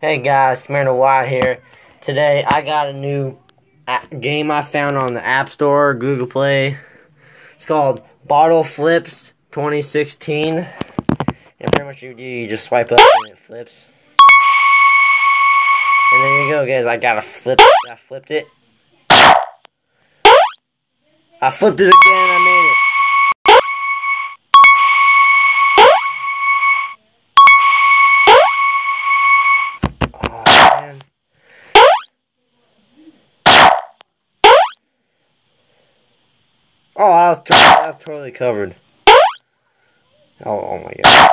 Hey guys, Commander Wyatt here. Today I got a new game I found on the App Store, Google Play. It's called Bottle Flips 2016. And pretty much you do, you just swipe up and it flips. And there you go, guys. I got a flip. I flipped it. I flipped it again. Oh, I was, totally, I was totally covered. Oh, oh my god.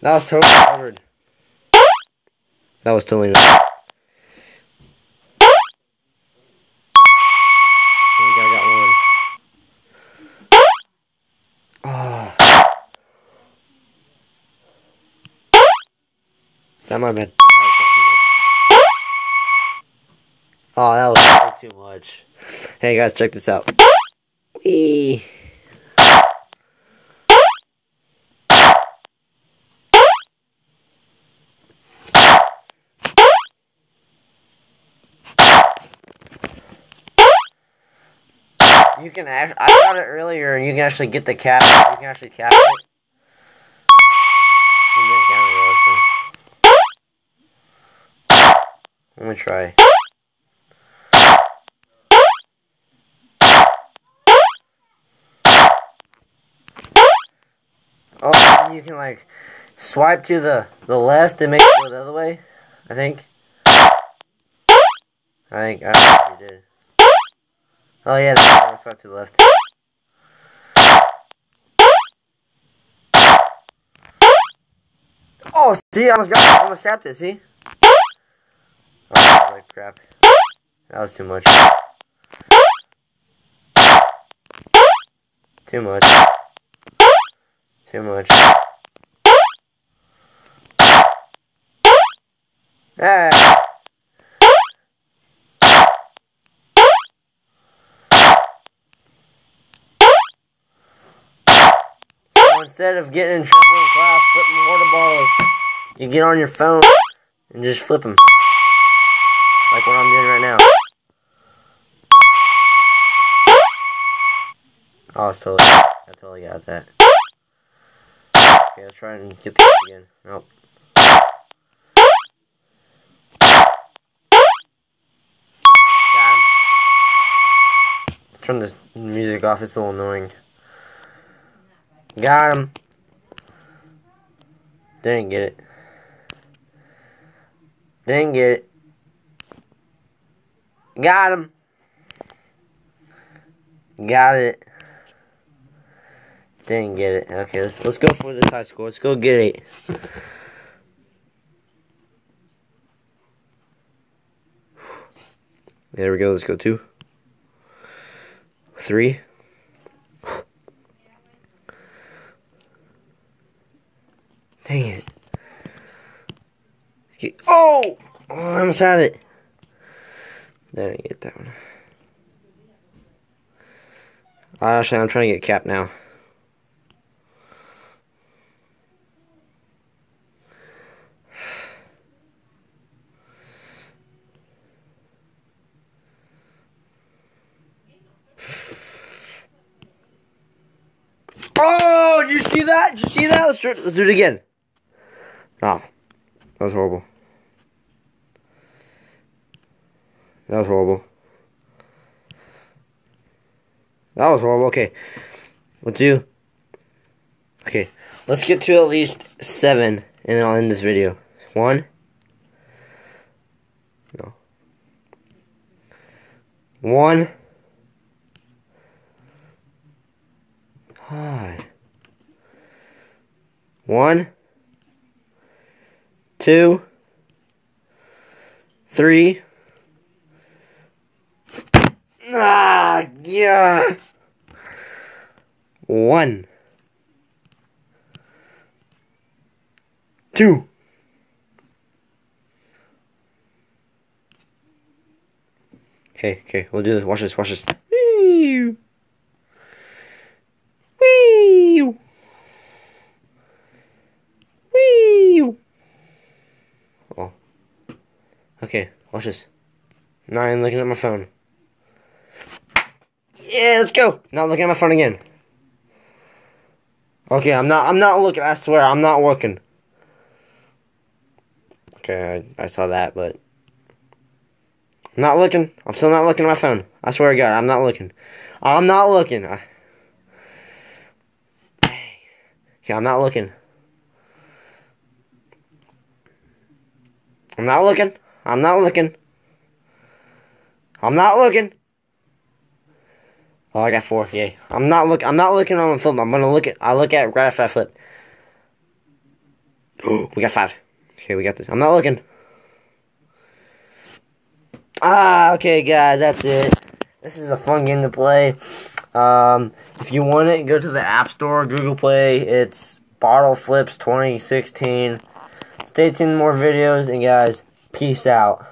That was totally covered. That was totally not. I got one. Oh. That might have. Oh, that was way too much. Hey guys, check this out. Whee. You can actually, I got it earlier, you can actually get the cap. You can actually cap it. Let me try. Oh, you can like swipe to the the left and make it go the other way. I think. I think I don't know if you did. Oh yeah, that's right, swipe to the left. Oh, see, I almost got, I almost tapped it. See? Oh, that was like crap. That was too much. Too much. Too much. Ah. So instead of getting in trouble in class flipping water bottles, you get on your phone and just flip them. Like what I'm doing right now. Oh, it's totally, I totally got that. Okay, let's try and get this again. Nope. Turn the music off, it's a little annoying. Got him. Didn't get it. Didn't get it. Got him. Got it. Didn't get it. Okay, let's let's go for this high score. Let's go get it. There we go. Let's go two, three. Dang it. Get, oh! oh! I almost had it. There, I get that one. Actually, I'm trying to get cap now. Oh, did you see that? Did you see that? Let's, try, let's do it again. Oh, that was horrible. That was horrible. That was horrible. Okay. We'll do. Okay. Let's get to at least seven, and then I'll end this video. One. No. One. One, two, three. Ah, yeah. One, two. Okay, okay, we'll do this. Watch this, watch this. Whee! Wee! Wee! Okay, watch this. Now I'm looking at my phone. Yeah, let's go. Not looking at my phone again. Okay, I'm not. I'm not looking. I swear, I'm not looking. Okay, I, I saw that, but I'm not looking. I'm still not looking at my phone. I swear to God, I'm not looking. I'm not looking. I, okay, I'm not looking. I'm not looking. I'm not looking. I'm not looking. Oh, I got four. Yay! I'm not look. I'm not looking on the flip. I'm gonna look at. I look at right after I flip. We got five. Okay, we got this. I'm not looking. Ah, okay, guys, that's it. This is a fun game to play. Um, if you want it, go to the App Store, Google Play. It's Bottle Flips 2016. Stay tuned more videos, and guys, peace out.